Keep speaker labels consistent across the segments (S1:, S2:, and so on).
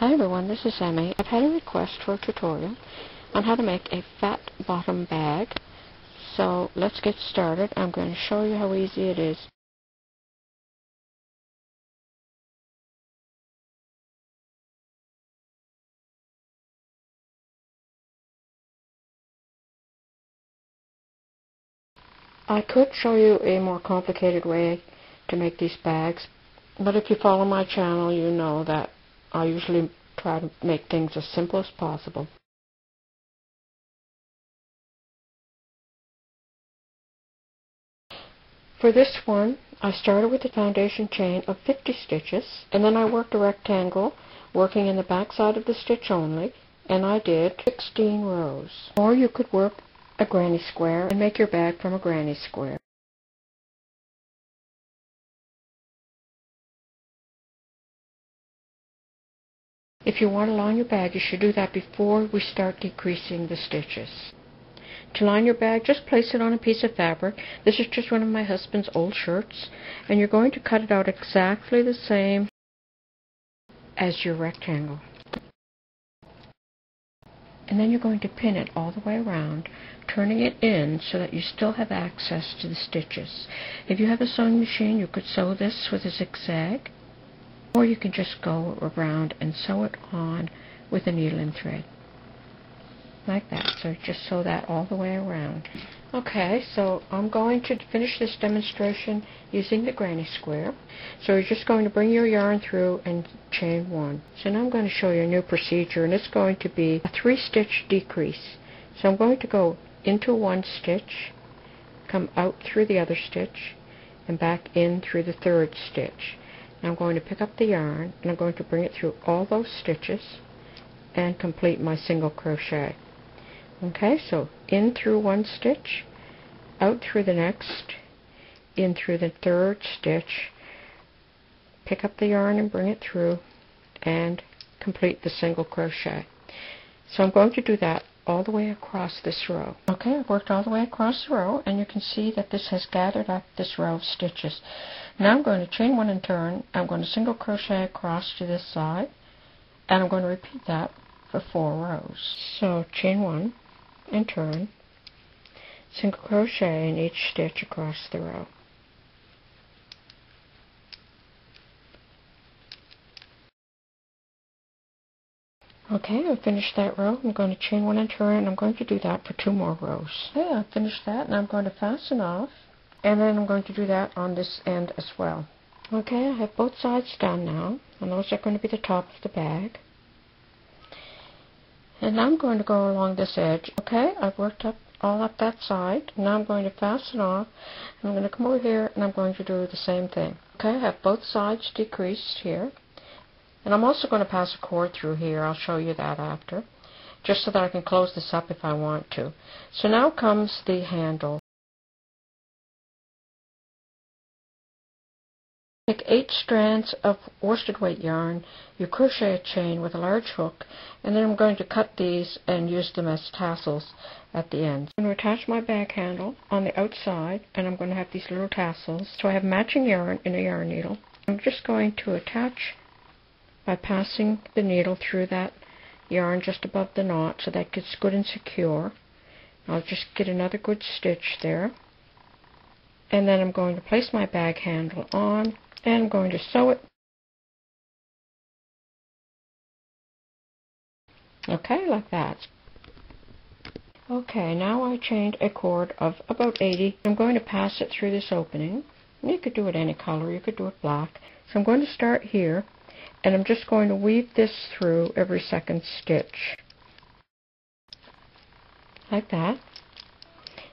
S1: Hi everyone, this is Emi. I've had a request for a tutorial on how to make a fat bottom bag. So let's get started. I'm going to show you how easy it is. I could show you a more complicated way to make these bags, but if you follow my channel you know that I usually try to make things as simple as possible. For this one, I started with a foundation chain of 50 stitches, and then I worked a rectangle, working in the back side of the stitch only, and I did 16 rows. Or you could work a granny square and make your bag from a granny square. If you want to line your bag, you should do that before we start decreasing the stitches. To line your bag, just place it on a piece of fabric. This is just one of my husband's old shirts. And you're going to cut it out exactly the same as your rectangle. And then you're going to pin it all the way around, turning it in so that you still have access to the stitches. If you have a sewing machine, you could sew this with a zigzag or you can just go around and sew it on with a needle and thread. Like that. So just sew that all the way around. Okay so I'm going to finish this demonstration using the granny square. So you're just going to bring your yarn through and chain one. So now I'm going to show you a new procedure and it's going to be a three stitch decrease. So I'm going to go into one stitch come out through the other stitch and back in through the third stitch I'm going to pick up the yarn and I'm going to bring it through all those stitches and complete my single crochet. Okay, so in through one stitch, out through the next, in through the third stitch, pick up the yarn and bring it through and complete the single crochet. So I'm going to do that all the way across this row. Okay, I've worked all the way across the row and you can see that this has gathered up this row of stitches. Now I'm going to chain one and turn. I'm going to single crochet across to this side and I'm going to repeat that for four rows. So chain one and turn, single crochet in each stitch across the row. Okay, I've finished that row. I'm going to chain one and turn, and I'm going to do that for two more rows. Okay, I've finished that, and I'm going to fasten off, and then I'm going to do that on this end as well. Okay, I have both sides done now, and those are going to be the top of the bag. And I'm going to go along this edge. Okay, I've worked up all up that side. Now I'm going to fasten off. And I'm going to come over here, and I'm going to do the same thing. Okay, I have both sides decreased here. And I'm also going to pass a cord through here. I'll show you that after. Just so that I can close this up if I want to. So now comes the handle. Take eight strands of worsted weight yarn, you crochet a chain with a large hook, and then I'm going to cut these and use them as tassels at the end. I'm going to attach my bag handle on the outside, and I'm going to have these little tassels. So I have matching yarn in a yarn needle. I'm just going to attach by passing the needle through that yarn just above the knot so that gets good and secure. I'll just get another good stitch there. And then I'm going to place my bag handle on and I'm going to sew it. Okay, like that. Okay, now I chained a cord of about 80. I'm going to pass it through this opening. You could do it any color, you could do it black. So I'm going to start here and I'm just going to weave this through every second stitch. Like that.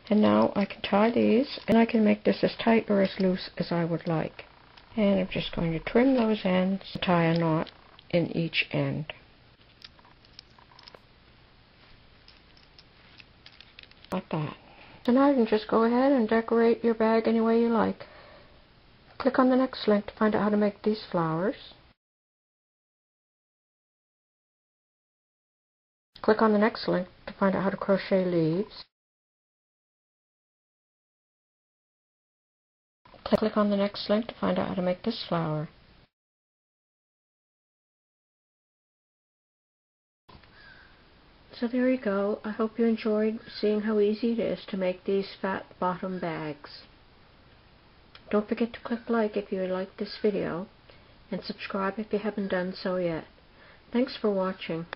S1: And now I can tie these and I can make this as tight or as loose as I would like. And I'm just going to trim those ends and tie a knot in each end. Like that. So now you can just go ahead and decorate your bag any way you like. Click on the next link to find out how to make these flowers Click on the next link to find out how to crochet leaves. Click on the next link to find out how to make this flower. So there you go. I hope you enjoyed seeing how easy it is to make these fat bottom bags. Don't forget to click like if you like this video and subscribe if you haven't done so yet. Thanks for watching.